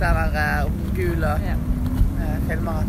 den der eh, gul Ja. Eh, filmer